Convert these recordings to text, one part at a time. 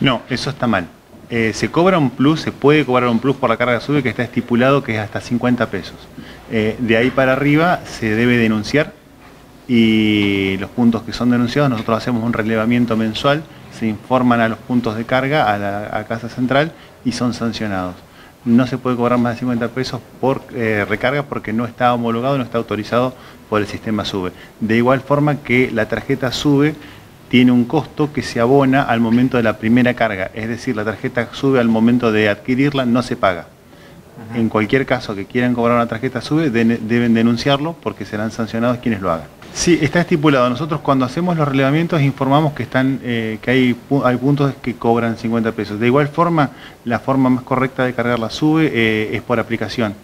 No, eso está mal. Eh, se cobra un plus, se puede cobrar un plus por la carga sube que está estipulado que es hasta 50 pesos. Eh, de ahí para arriba se debe denunciar y los puntos que son denunciados nosotros hacemos un relevamiento mensual, se informan a los puntos de carga, a la Casa Central y son sancionados. No se puede cobrar más de 50 pesos por eh, recarga porque no está homologado, no está autorizado por el sistema SUBE. De igual forma que la tarjeta SUBE tiene un costo que se abona al momento de la primera carga, es decir, la tarjeta SUBE al momento de adquirirla no se paga. En cualquier caso que quieran cobrar una tarjeta SUBE deben denunciarlo porque serán sancionados quienes lo hagan. Sí, está estipulado. Nosotros cuando hacemos los relevamientos informamos que, están, eh, que hay, hay, puntos que cobran 50 pesos. De igual forma, la forma más correcta de cargar la SUBE eh, es por aplicación.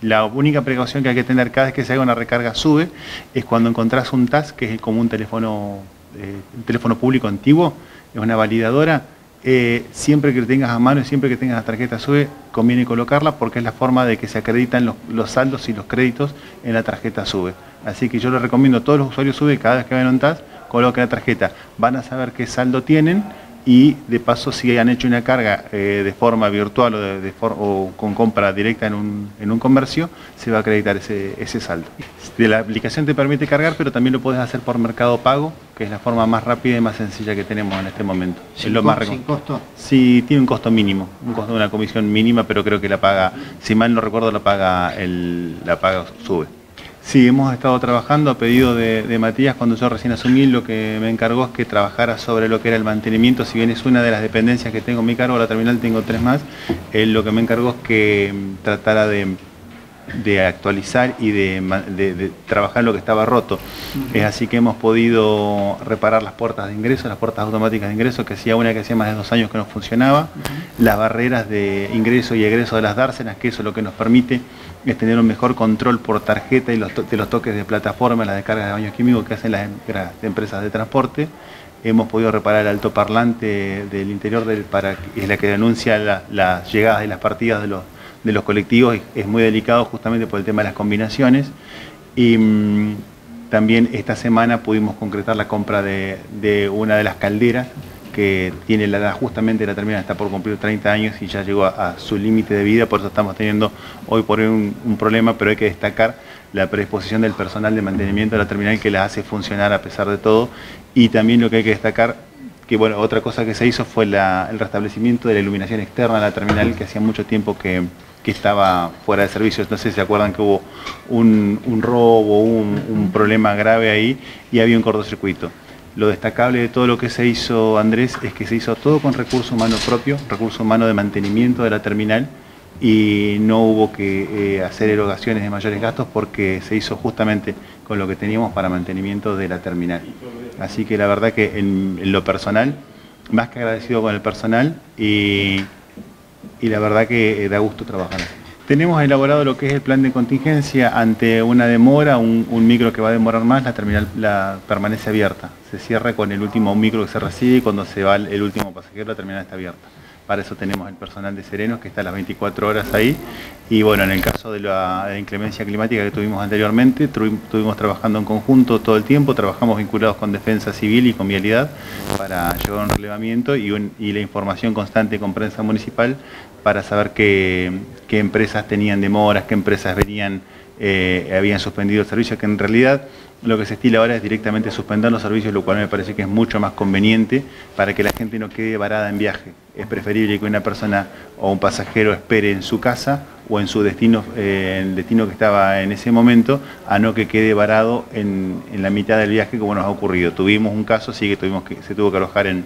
La única precaución que hay que tener cada vez que se haga una recarga SUBE es cuando encontrás un TAS, que es como un teléfono, un teléfono público antiguo, es una validadora, eh, siempre que lo tengas a mano y siempre que tengas la tarjeta SUBE, conviene colocarla porque es la forma de que se acreditan los, saldos y los créditos en la tarjeta SUBE. Así que yo les recomiendo a todos los usuarios SUBE, cada vez que vayan a un TAS, coloquen la tarjeta. Van a saber qué saldo tienen y de paso si han hecho una carga eh, de forma virtual o, de, o, con compra directa en un, en un, comercio, se va a acreditar ese, ese saldo. la aplicación te permite cargar, pero también lo puedes hacer por mercado pago, que es la forma más rápida y más sencilla que tenemos en este momento. ¿Sin, es lo más ¿sin costo? Sí, tiene un costo mínimo, un costo de una comisión mínima, pero creo que la paga, si mal no recuerdo, la paga, el, la paga sube. Sí, hemos estado trabajando a pedido de, Matías cuando yo recién asumí, lo que me encargó es que trabajara sobre lo que era el mantenimiento, si bien es una de las dependencias que tengo en mi cargo, la terminal tengo tres más, él lo que me encargó es que mm, tratara de, actualizar y de, trabajar lo que estaba roto. Es así que hemos podido reparar las puertas de ingreso, las puertas automáticas de ingreso, que hacía una que hacía más de dos años que no funcionaba, las barreras de ingreso y egreso de las dársenas, que eso es lo que nos permite es tener un mejor control por tarjeta y los de los toques de plataforma, las descargas de baños químicos que hacen las, empresas de transporte. Hemos podido reparar el altoparlante del interior, del, para, es la que denuncia las llegadas y las partidas de los, de los colectivos. Es muy delicado justamente por el tema de las combinaciones. Y mm, también esta semana pudimos concretar la compra de, de una de las calderas que tiene la edad justamente la terminal, está por cumplir 30 años y ya llegó a, su límite de vida, por eso estamos teniendo hoy por hoy un, problema, pero hay que destacar la predisposición del personal de mantenimiento de la terminal que la hace funcionar a pesar de todo y también lo que hay que destacar que bueno, otra cosa que se hizo fue el restablecimiento de la iluminación externa de la terminal que hacía mucho tiempo que, estaba fuera de servicio. No sé si se acuerdan que hubo un, robo, un, un problema grave ahí y había un cortocircuito. Lo destacable de todo lo que se hizo, Andrés, es que se hizo todo con recurso humano propio, recurso humano de mantenimiento de la terminal y no hubo que eh, hacer erogaciones de mayores gastos porque se hizo justamente con lo que teníamos para mantenimiento de la terminal. Así que la verdad que en, lo personal, más que agradecido con el personal y, y la verdad que eh, da gusto trabajar. Tenemos elaborado lo que es el plan de contingencia ante una demora, un, micro que va a demorar más, la terminal permanece abierta. Se cierra con el último micro que se recibe y cuando se va el último pasajero la terminal está abierta. Para eso tenemos el personal de Serenos que está las 24 horas ahí. Y bueno, en el caso de la, inclemencia climática que tuvimos anteriormente, estuvimos trabajando en conjunto todo el tiempo, trabajamos vinculados con defensa civil y con vialidad para llevar un relevamiento y la información constante con prensa municipal para saber qué, empresas tenían demoras, qué empresas venían, eh, habían suspendido el servicio, que en realidad lo que se estila ahora es directamente suspender los servicios, lo cual me parece que es mucho más conveniente para que la gente no quede varada en viaje. Es preferible que una persona o un pasajero espere en su casa o en su destino, eh, el destino que estaba en ese momento, a no que quede varado en, la mitad del viaje como nos ha ocurrido. Tuvimos un caso, sí que, tuvimos que se tuvo que alojar en,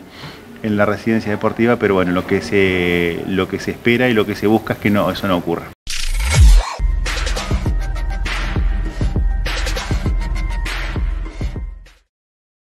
en la residencia deportiva, pero bueno, lo que se, lo que se espera y lo que se busca es que eso no ocurra.